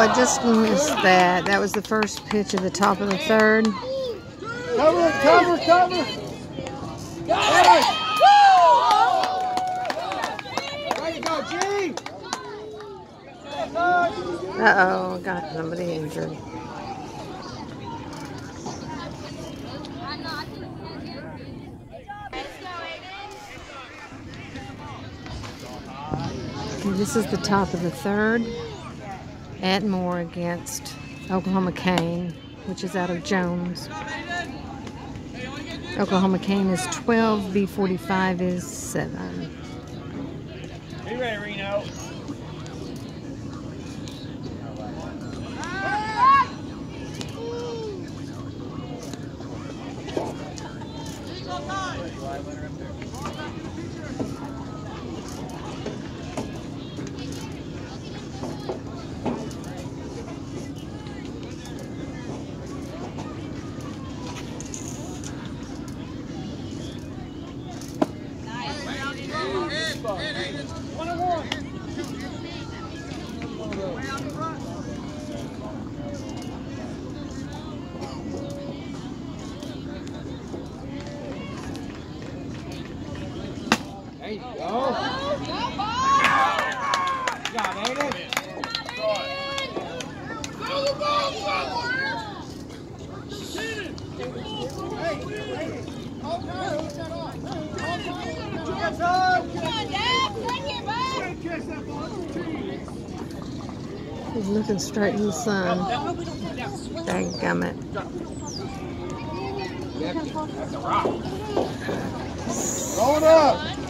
I just missed that. That was the first pitch of the top of the third. Cover it, cover, cover. Got it. Go, G. Uh-oh, got somebody injured. This is the top of the third. Atmore against Oklahoma Kane, which is out of Jones. Oklahoma Kane is 12, B45 is 7. He's looking straight in the sun. Dadgummit. Roll it up.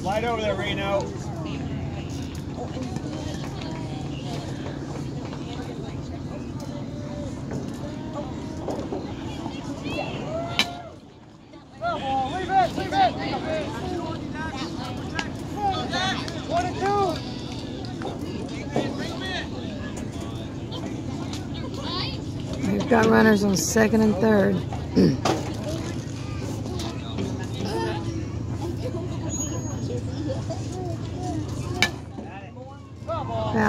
Slide over there, Reno. We've got runners on second and third. Foul ball. That's my last handball, fellas. Roll, I'm out. You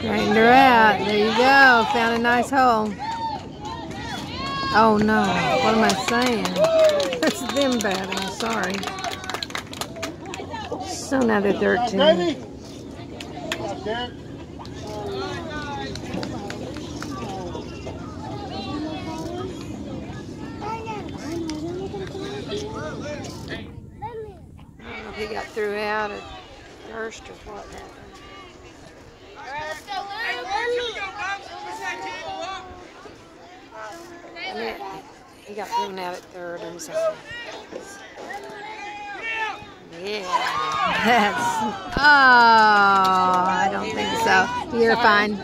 Straightened her out. There you go. Found a nice hole. Oh no. What am I saying? That's them bad. I'm Sorry. So now they're 13. Ready? I don't know if he got threw out at first or what happened. He got thrown out at third and so. Yeah, that's. Oh, I don't think so. You're fine.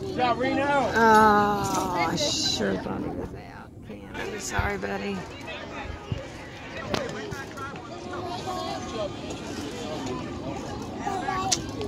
Good job, Reno. Oh, I sure thought he was out. Ken, I'm sorry, buddy.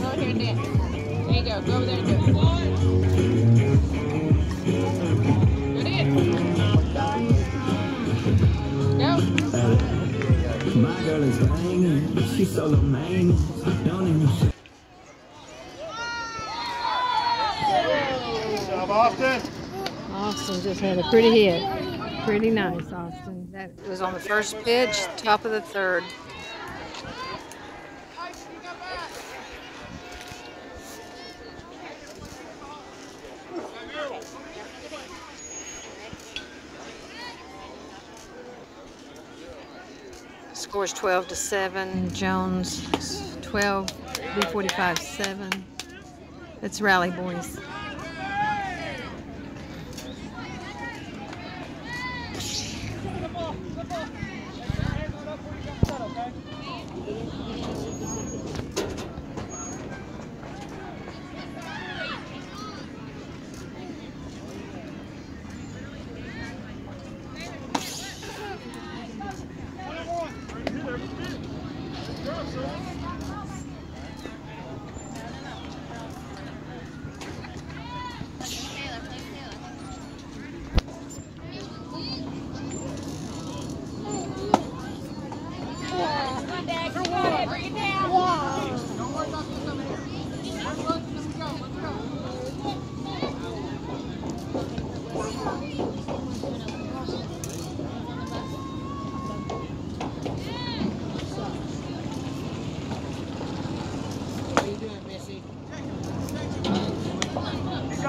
Go here and do it. Austin just had a pretty hit. Pretty nice, Austin. That was on the first pitch, top of the third. Scores 12 to 7. Jones 12, B45 7. It's Rally Boys.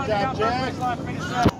Good job, Jack.